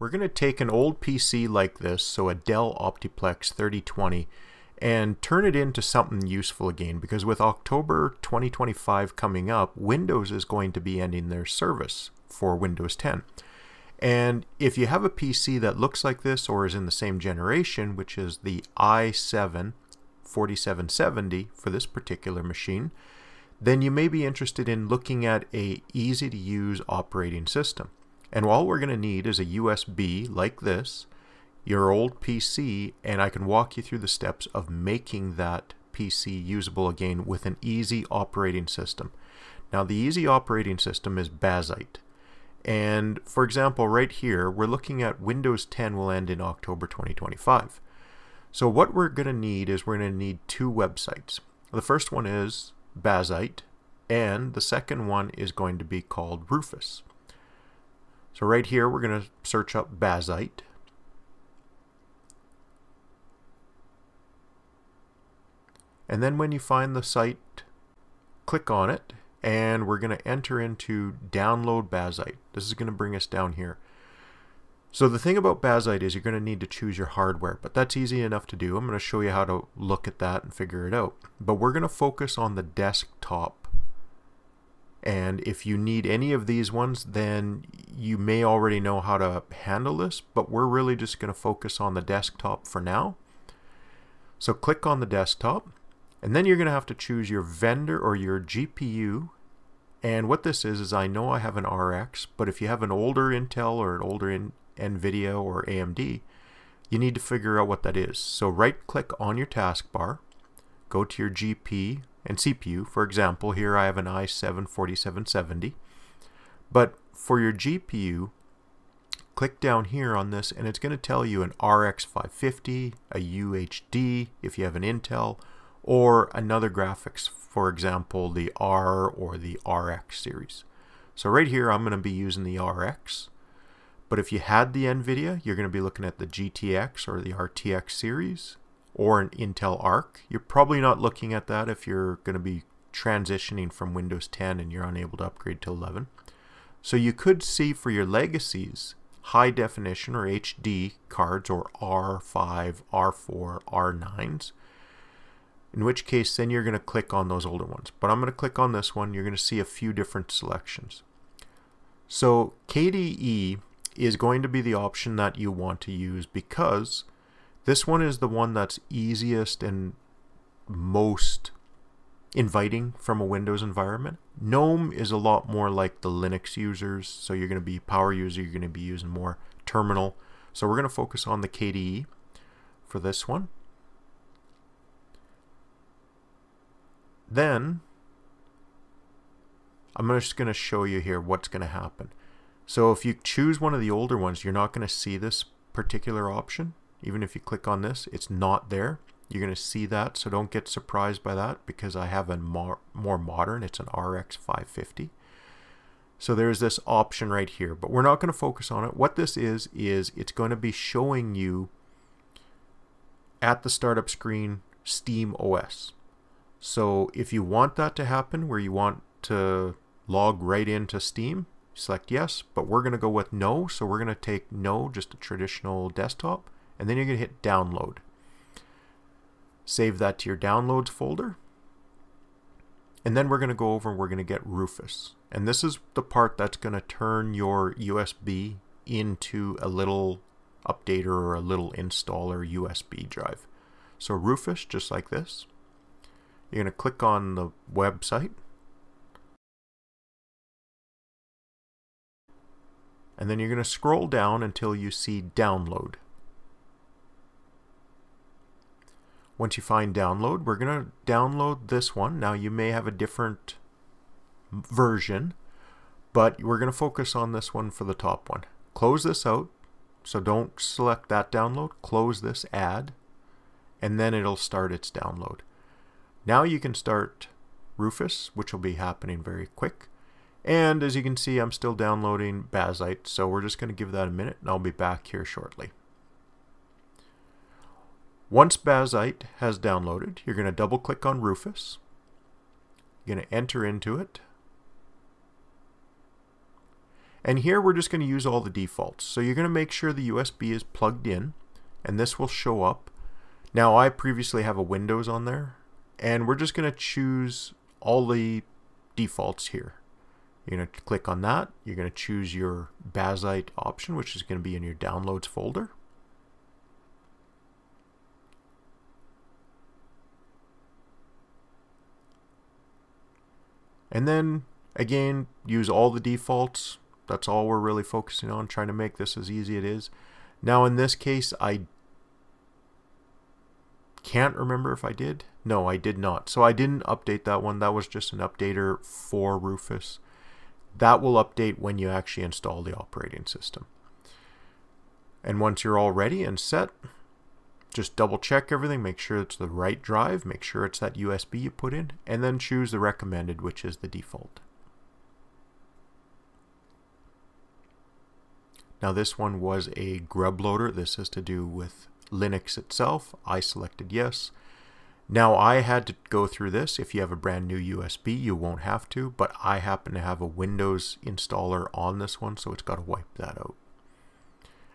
We're going to take an old PC like this, so a Dell OptiPlex 3020, and turn it into something useful again because with October 2025 coming up, Windows is going to be ending their service for Windows 10. And if you have a PC that looks like this or is in the same generation, which is the i7 4770 for this particular machine, then you may be interested in looking at a easy to use operating system. And all we're going to need is a USB like this, your old PC, and I can walk you through the steps of making that PC usable again with an easy operating system. Now the easy operating system is Bazzite. And for example, right here, we're looking at Windows 10 will end in October 2025. So what we're going to need is we're going to need two websites. The first one is Bazzite, and the second one is going to be called Rufus. So right here, we're going to search up Bazzite. And then when you find the site, click on it, and we're going to enter into download Bazzite. This is going to bring us down here. So the thing about Bazzite is you're going to need to choose your hardware, but that's easy enough to do. I'm going to show you how to look at that and figure it out. But we're going to focus on the desktop and if you need any of these ones, then you may already know how to handle this, but we're really just going to focus on the desktop for now. So click on the desktop, and then you're going to have to choose your vendor or your GPU. And what this is, is I know I have an RX, but if you have an older Intel or an older in NVIDIA or AMD, you need to figure out what that is. So right click on your taskbar, go to your GP and CPU. For example, here I have an i7 4770. But for your GPU, click down here on this and it's going to tell you an RX 550, a UHD if you have an Intel, or another graphics, for example, the R or the RX series. So right here I'm going to be using the RX. But if you had the NVIDIA, you're going to be looking at the GTX or the RTX series or an Intel Arc. You're probably not looking at that if you're going to be transitioning from Windows 10 and you're unable to upgrade to 11. So you could see for your legacies high definition or HD cards or R5, R4, R9s. In which case then you're going to click on those older ones. But I'm going to click on this one. You're going to see a few different selections. So KDE is going to be the option that you want to use because this one is the one that's easiest and most inviting from a Windows environment. GNOME is a lot more like the Linux users, so you're going to be power user, you're going to be using more terminal. So we're going to focus on the KDE for this one. Then I'm just going to show you here what's going to happen. So if you choose one of the older ones, you're not going to see this particular option. Even if you click on this, it's not there. You're going to see that, so don't get surprised by that because I have a more, more modern, it's an RX 550. So there's this option right here, but we're not going to focus on it. What this is, is it's going to be showing you at the startup screen Steam OS. So if you want that to happen, where you want to log right into Steam, select yes, but we're going to go with no, so we're going to take no, just a traditional desktop and then you're going to hit download. Save that to your downloads folder. And then we're going to go over and we're going to get Rufus. And this is the part that's going to turn your USB into a little updater or a little installer USB drive. So Rufus, just like this. You're going to click on the website. And then you're going to scroll down until you see download. Once you find download, we're going to download this one. Now you may have a different version, but we're going to focus on this one for the top one. Close this out, so don't select that download. Close this add, and then it'll start its download. Now you can start Rufus, which will be happening very quick. And as you can see, I'm still downloading Bazzite, so we're just going to give that a minute, and I'll be back here shortly. Once Bazzite has downloaded, you're going to double click on Rufus. You're going to enter into it. And here we're just going to use all the defaults. So you're going to make sure the USB is plugged in and this will show up. Now I previously have a Windows on there and we're just going to choose all the defaults here. You're going to click on that. You're going to choose your Bazzite option, which is going to be in your downloads folder. And then again, use all the defaults. That's all we're really focusing on, trying to make this as easy as it is. Now in this case, I can't remember if I did. No, I did not. So I didn't update that one. That was just an updater for Rufus. That will update when you actually install the operating system. And once you're all ready and set, just double check everything, make sure it's the right drive, make sure it's that USB you put in, and then choose the recommended, which is the default. Now this one was a grub loader. This has to do with Linux itself. I selected yes. Now I had to go through this. If you have a brand new USB, you won't have to, but I happen to have a Windows installer on this one, so it's got to wipe that out.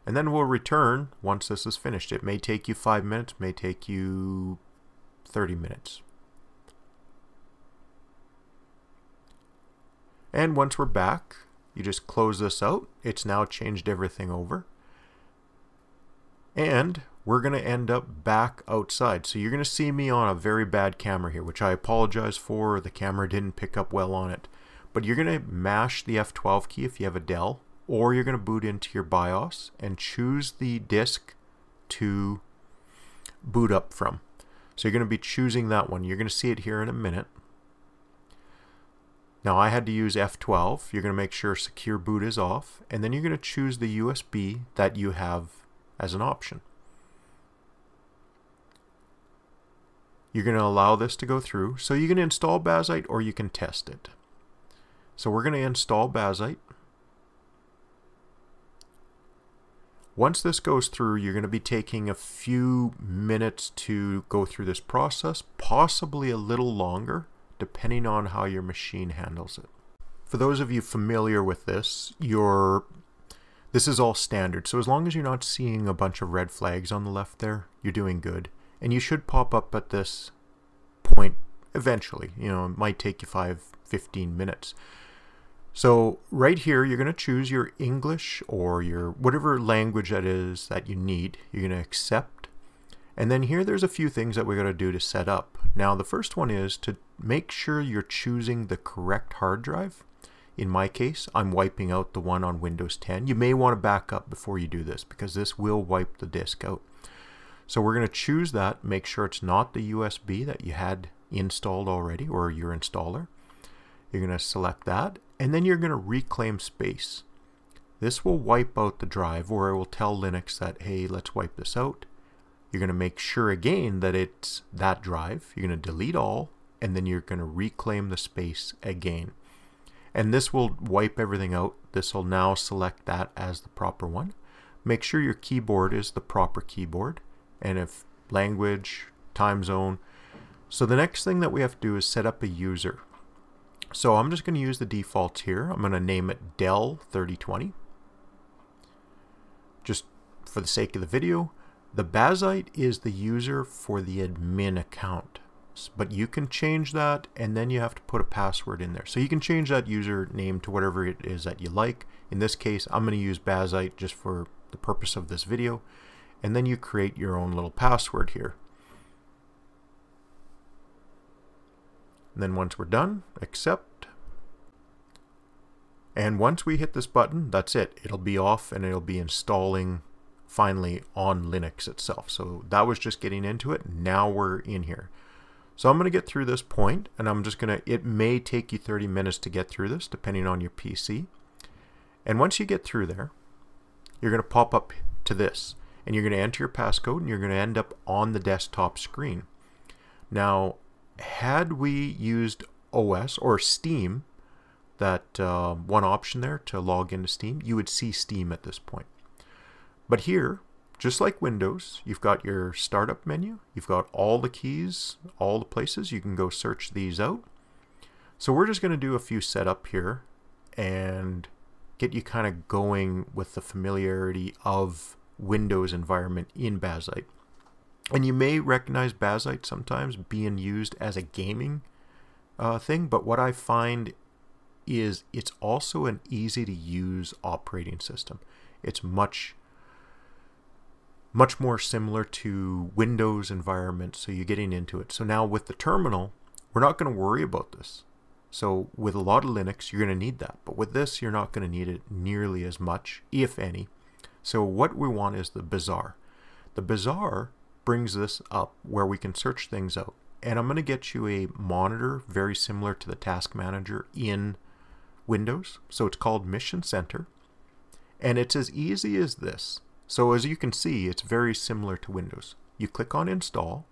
And then we'll return once this is finished. It may take you five minutes, may take you 30 minutes. And once we're back, you just close this out. It's now changed everything over. And we're going to end up back outside. So you're going to see me on a very bad camera here, which I apologize for. The camera didn't pick up well on it. But you're going to mash the F12 key if you have a Dell, or you're going to boot into your BIOS and choose the disk to boot up from. So you're going to be choosing that one. You're going to see it here in a minute. Now I had to use F12. You're going to make sure secure boot is off. And then you're going to choose the USB that you have as an option. You're going to allow this to go through. So you can install Bazzite or you can test it. So we're going to install Bazzite. Once this goes through, you're going to be taking a few minutes to go through this process, possibly a little longer, depending on how your machine handles it. For those of you familiar with this, your this is all standard. So as long as you're not seeing a bunch of red flags on the left there, you're doing good. And you should pop up at this point eventually. You know, it might take you 5, 15 minutes. So right here, you're going to choose your English or your whatever language that is that you need. You're going to accept. And then here, there's a few things that we're going to do to set up. Now, the first one is to make sure you're choosing the correct hard drive. In my case, I'm wiping out the one on Windows 10. You may want to back up before you do this because this will wipe the disk out. So we're going to choose that, make sure it's not the USB that you had installed already or your installer. You're going to select that and then you're going to reclaim space. This will wipe out the drive or it will tell Linux that, hey, let's wipe this out. You're going to make sure again that it's that drive. You're going to delete all and then you're going to reclaim the space again. And this will wipe everything out. This will now select that as the proper one. Make sure your keyboard is the proper keyboard. And if language, time zone. So the next thing that we have to do is set up a user. So I'm just going to use the defaults here. I'm going to name it Dell 3020. Just for the sake of the video, the Bazzite is the user for the admin account. But you can change that and then you have to put a password in there. So you can change that username to whatever it is that you like. In this case, I'm going to use Bazzite just for the purpose of this video. And then you create your own little password here. And then once we're done, accept. And once we hit this button, that's it. It'll be off and it'll be installing finally on Linux itself. So that was just getting into it. Now we're in here. So I'm going to get through this point and I'm just going to, it may take you 30 minutes to get through this depending on your PC. And once you get through there, you're going to pop up to this and you're going to enter your passcode and you're going to end up on the desktop screen. Now, had we used OS or Steam, that uh, one option there to log into Steam, you would see Steam at this point. But here, just like Windows, you've got your startup menu, you've got all the keys, all the places, you can go search these out. So we're just going to do a few setup here and get you kind of going with the familiarity of Windows environment in Bazzite. And you may recognize Bazzite sometimes being used as a gaming uh, thing, but what I find is it's also an easy to use operating system. It's much much more similar to Windows environment, so you're getting into it. So now with the terminal, we're not going to worry about this. So with a lot of Linux, you're going to need that. But with this, you're not going to need it nearly as much, if any. So what we want is the bazaar. The bazaar brings this up where we can search things out. And I'm going to get you a monitor very similar to the task manager in Windows. So it's called Mission Center. And it's as easy as this. So as you can see, it's very similar to Windows. You click on install,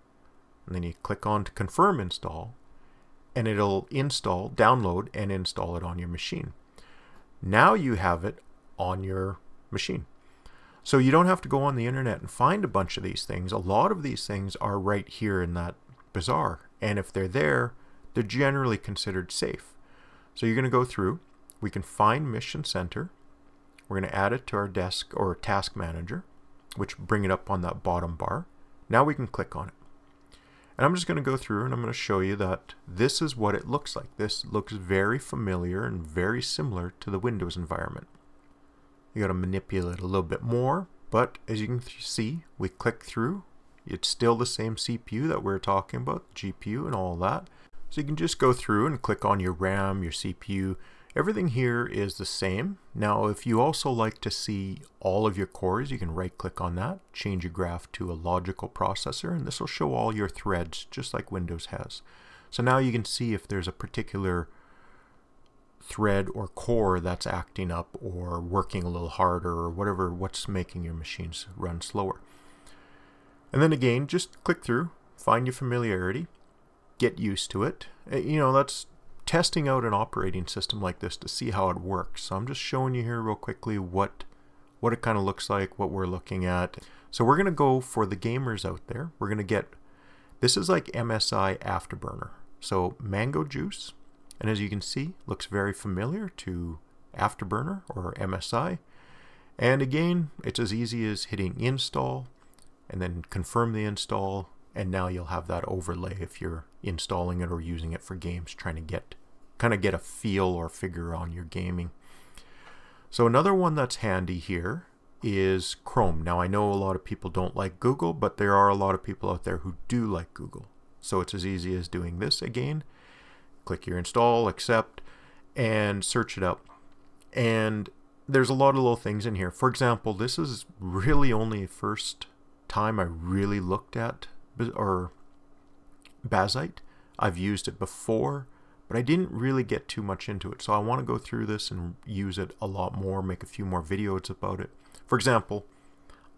and then you click on to confirm install, and it'll install, download, and install it on your machine. Now you have it on your machine. So you don't have to go on the internet and find a bunch of these things. A lot of these things are right here in that bazaar. And if they're there, they're generally considered safe. So you're going to go through. We can find Mission Center. We're going to add it to our desk or task manager, which bring it up on that bottom bar. Now we can click on it. And I'm just going to go through and I'm going to show you that this is what it looks like. This looks very familiar and very similar to the Windows environment. You got to manipulate a little bit more, but as you can see, we click through. It's still the same CPU that we are talking about, GPU and all that. So you can just go through and click on your RAM, your CPU, Everything here is the same. Now, if you also like to see all of your cores, you can right click on that, change your graph to a logical processor, and this will show all your threads just like Windows has. So now you can see if there's a particular thread or core that's acting up or working a little harder or whatever, what's making your machines run slower. And then again, just click through, find your familiarity, get used to it. Eh, you know, that's testing out an operating system like this to see how it works. So I'm just showing you here real quickly what what it kind of looks like, what we're looking at. So we're going to go for the gamers out there. We're going to get, this is like MSI Afterburner. So Mango Juice, and as you can see, looks very familiar to Afterburner or MSI. And again, it's as easy as hitting install and then confirm the install. And now you'll have that overlay if you're installing it or using it for games trying to get kind of get a feel or figure on your gaming. So another one that's handy here is Chrome. Now I know a lot of people don't like Google but there are a lot of people out there who do like Google. So it's as easy as doing this again click your install accept and search it up and there's a lot of little things in here for example this is really only first time I really looked at or Bazzite. I've used it before, but I didn't really get too much into it. So I want to go through this and use it a lot more, make a few more videos about it. For example,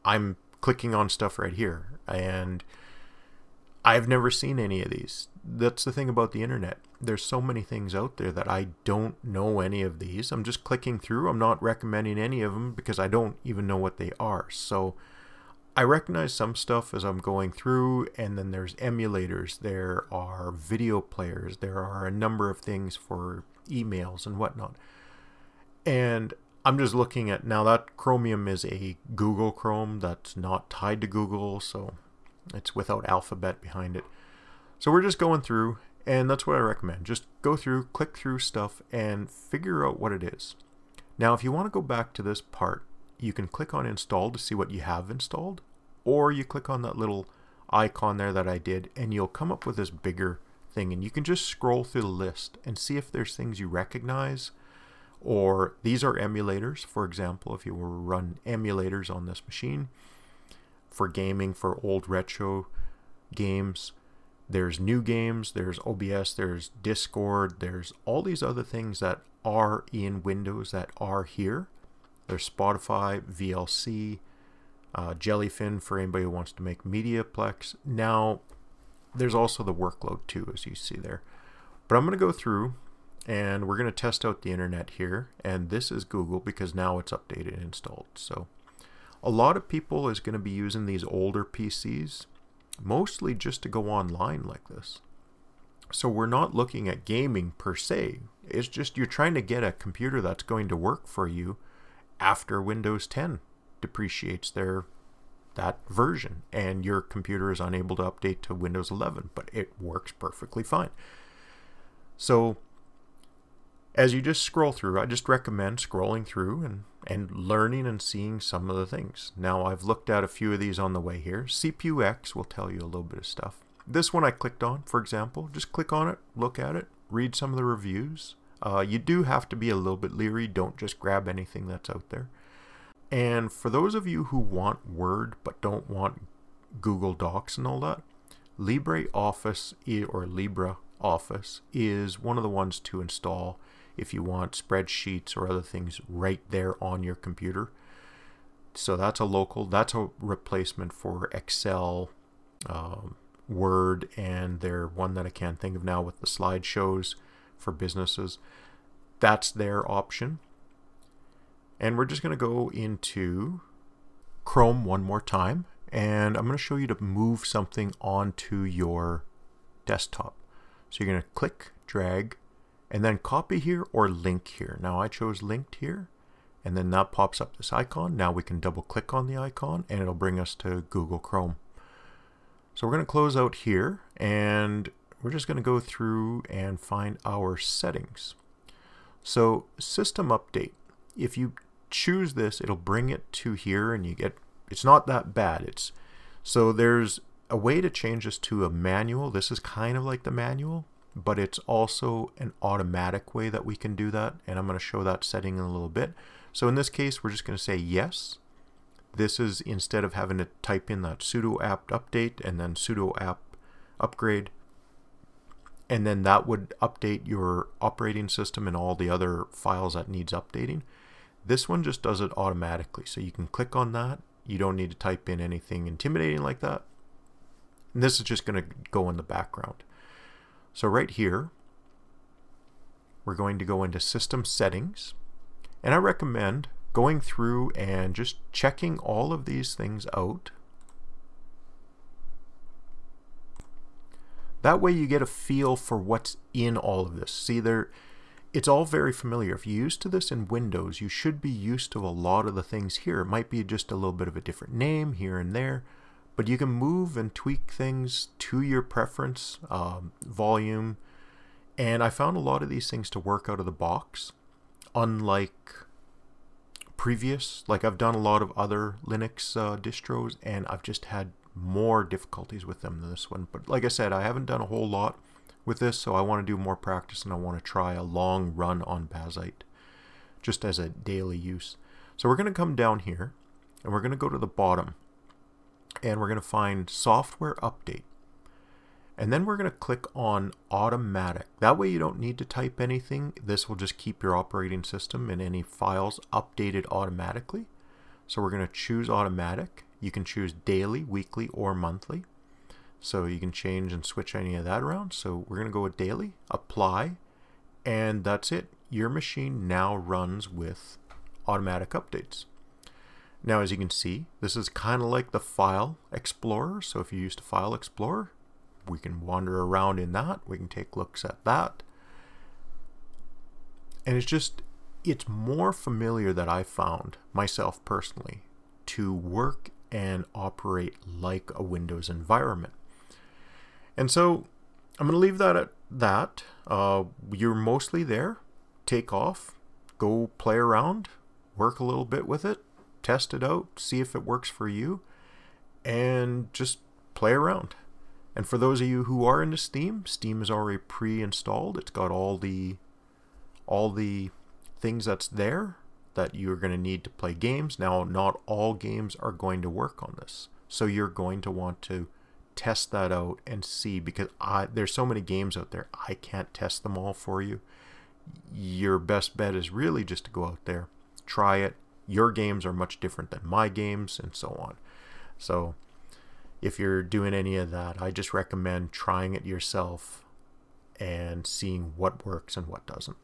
I'm clicking on stuff right here, and I've never seen any of these. That's the thing about the internet. There's so many things out there that I don't know any of these. I'm just clicking through. I'm not recommending any of them because I don't even know what they are. So I recognize some stuff as I'm going through, and then there's emulators, there are video players, there are a number of things for emails and whatnot. And I'm just looking at now that Chromium is a Google Chrome that's not tied to Google, so it's without Alphabet behind it. So we're just going through, and that's what I recommend. Just go through, click through stuff, and figure out what it is. Now, if you want to go back to this part, you can click on install to see what you have installed or you click on that little icon there that I did and you'll come up with this bigger thing and you can just scroll through the list and see if there's things you recognize or these are emulators for example if you were to run emulators on this machine for gaming for old retro games there's new games there's OBS there's Discord there's all these other things that are in Windows that are here there's Spotify, VLC, uh, Jellyfin for anybody who wants to make Mediaplex. Now, there's also the workload too, as you see there. But I'm going to go through and we're going to test out the internet here. And this is Google because now it's updated and installed. So a lot of people is going to be using these older PCs, mostly just to go online like this. So we're not looking at gaming per se. It's just you're trying to get a computer that's going to work for you after Windows 10 depreciates their that version and your computer is unable to update to Windows 11, but it works perfectly fine. So as you just scroll through, I just recommend scrolling through and, and learning and seeing some of the things. Now I've looked at a few of these on the way here. CPUX will tell you a little bit of stuff. This one I clicked on, for example, just click on it, look at it, read some of the reviews. Uh, you do have to be a little bit leery. Don't just grab anything that's out there. And for those of you who want Word but don't want Google Docs and all that, LibreOffice or LibreOffice is one of the ones to install if you want spreadsheets or other things right there on your computer. So that's a local, that's a replacement for Excel, um, Word, and their one that I can't think of now with the slideshows for businesses. That's their option. And we're just going to go into Chrome one more time. And I'm going to show you to move something onto your desktop. So you're going to click, drag, and then copy here or link here. Now I chose linked here and then that pops up this icon. Now we can double click on the icon and it'll bring us to Google Chrome. So we're going to close out here and we're just going to go through and find our settings. So system update, if you choose this, it'll bring it to here and you get, it's not that bad. It's So there's a way to change this to a manual. This is kind of like the manual, but it's also an automatic way that we can do that. And I'm going to show that setting in a little bit. So in this case, we're just going to say yes. This is instead of having to type in that sudo apt update and then sudo apt upgrade, and then that would update your operating system and all the other files that needs updating. This one just does it automatically. So you can click on that. You don't need to type in anything intimidating like that. And this is just going to go in the background. So right here, we're going to go into System Settings. And I recommend going through and just checking all of these things out. That way you get a feel for what's in all of this. See, there, it's all very familiar. If you're used to this in Windows, you should be used to a lot of the things here. It might be just a little bit of a different name here and there, but you can move and tweak things to your preference, um, volume, and I found a lot of these things to work out of the box, unlike previous, like I've done a lot of other Linux uh, distros, and I've just had more difficulties with them than this one. But like I said, I haven't done a whole lot with this, so I want to do more practice and I want to try a long run on Bazzite, just as a daily use. So we're going to come down here, and we're going to go to the bottom and we're going to find software update. And then we're going to click on automatic. That way you don't need to type anything. This will just keep your operating system and any files updated automatically. So we're going to choose automatic. You can choose daily, weekly, or monthly. So you can change and switch any of that around. So we're going to go with daily, apply, and that's it. Your machine now runs with automatic updates. Now, as you can see, this is kind of like the File Explorer. So if you used to File Explorer, we can wander around in that. We can take looks at that. And it's just, it's more familiar that I found, myself personally, to work and operate like a Windows environment. And so I'm going to leave that at that. Uh, you're mostly there. Take off. Go play around. Work a little bit with it test it out, see if it works for you, and just play around. And for those of you who are into Steam, Steam is already pre-installed. It's got all the all the things that's there that you're going to need to play games. Now, not all games are going to work on this. So you're going to want to test that out and see because I there's so many games out there. I can't test them all for you. Your best bet is really just to go out there, try it, your games are much different than my games and so on. So if you're doing any of that, I just recommend trying it yourself and seeing what works and what doesn't.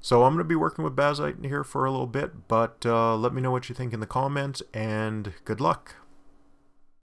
So I'm going to be working with Bazzite here for a little bit, but uh, let me know what you think in the comments and good luck.